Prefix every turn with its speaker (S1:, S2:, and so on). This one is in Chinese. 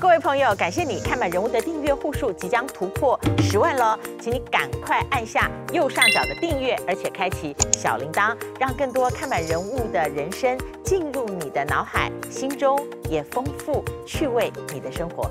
S1: 各位朋友感谢你看满人物的订阅户数即将突破十万喽请你赶快按下右上角的订阅而且开启小铃铛让更多看满人物的人生进入你的脑海心中也丰富趣味你的生活。